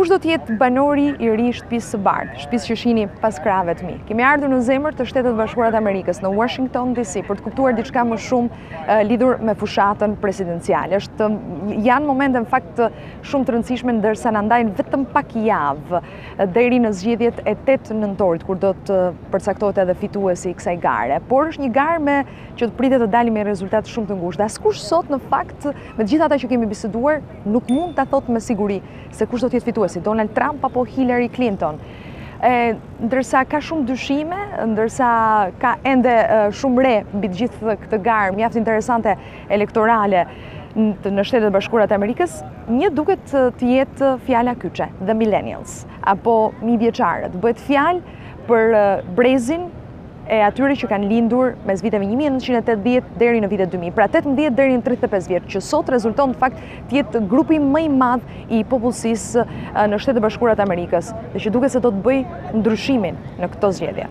Kush do të jetë banori i ri i Shtëpisë së Bardhë, shtëpisë që shihni pas krahëve të mi? Kemi ardhur në zemër të Shteteve të Bashkuara të Amerikës, në Washington DC, për të kuptuar diçka më shumë lidhur me fushatën presidenciale. Është janë momente në fakt shumë të rëndësishme ndërsa na ndajnë vetëm pak javë deri në zgjedhjet e 8 nëntorit kur do të përcaktohet edhe fituesi i kësaj gare. Por është një garë me që të pritet të dalim me një rezultat shumë të ngushtë. Dhe askush sot në fakt, me të gjitha ata që kemi biseduar, nuk mund ta thotë me siguri se kush do të jetë fituesi, Donald Trump apo Hillary Clinton. E, ndërsa ka shumë dyshime, ndërsa ka ende shumë re mbi të gjithë këtë garë mjaft interesante elektorale në Shtetet e Bashkuara të Amerikës, një duket të jetë fjala kyçe, the millennials, apo mijëvjeçarët, bëhet fjalë për brezin e atyre që kanë lindur mes viteve 1980 deri në vitet 2000, pra 18 deri në 35 vjetë, që sot rezulton në fakt të jetë grupi më i madh i popullsisë në Shtetet e Bashkuara të Amerikës, dhe që duket se do të bëjë ndryshimin në këto zgjedhje.